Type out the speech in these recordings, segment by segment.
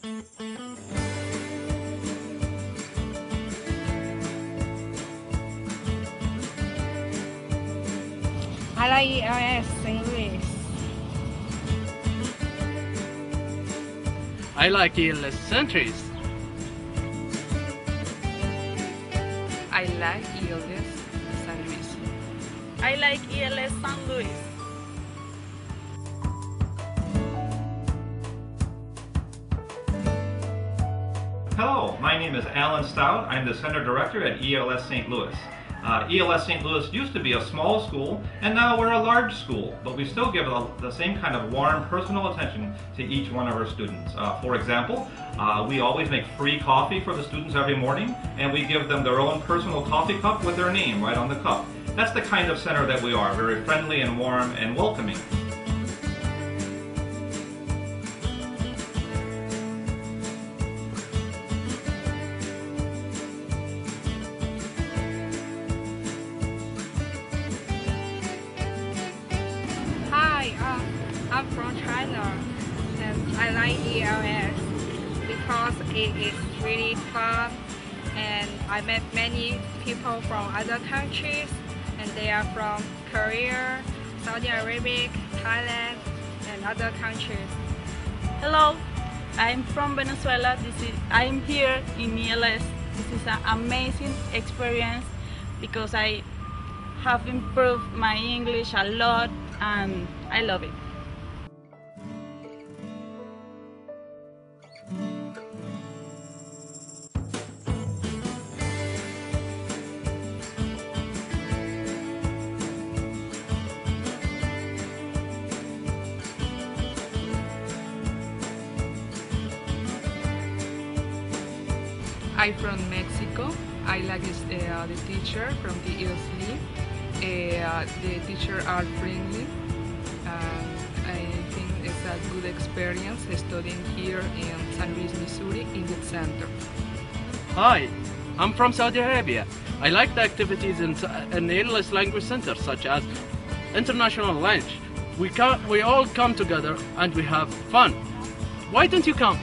I like ELS St. Louis. I like ELS Centuries. I like ELS San Luis. I like ELS San Luis. Hello, my name is Alan Stout. I'm the Center Director at ELS St. Louis. Uh, ELS St. Louis used to be a small school, and now we're a large school, but we still give a, the same kind of warm, personal attention to each one of our students. Uh, for example, uh, we always make free coffee for the students every morning, and we give them their own personal coffee cup with their name right on the cup. That's the kind of center that we are, very friendly and warm and welcoming. I'm from China and I like ELS because it is really fun and I met many people from other countries and they are from Korea, Saudi Arabia, Thailand and other countries. Hello, I'm from Venezuela. This is I'm here in ELS. This is an amazing experience because I have improved my English a lot and I love it. I'm from Mexico. I like uh, the teacher from the ESL. Uh, the teacher are friendly. Um, I think it's a good experience studying here in San Luis, Missouri in the center. Hi, I'm from Saudi Arabia. I like the activities in, in English Language Center, such as international lunch. We, come, we all come together and we have fun. Why don't you come?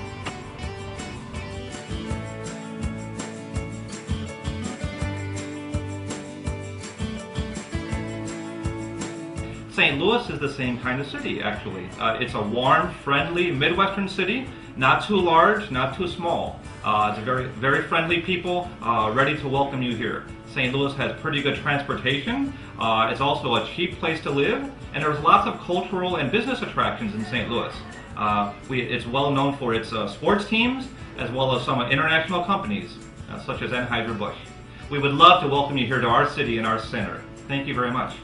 St. Louis is the same kind of city, actually. Uh, it's a warm, friendly Midwestern city, not too large, not too small. Uh, it's very, very friendly people, uh, ready to welcome you here. St. Louis has pretty good transportation. Uh, it's also a cheap place to live, and there's lots of cultural and business attractions in St. Louis. Uh, we, it's well known for its uh, sports teams, as well as some international companies, such as Anheuser-Busch. We would love to welcome you here to our city and our center. Thank you very much.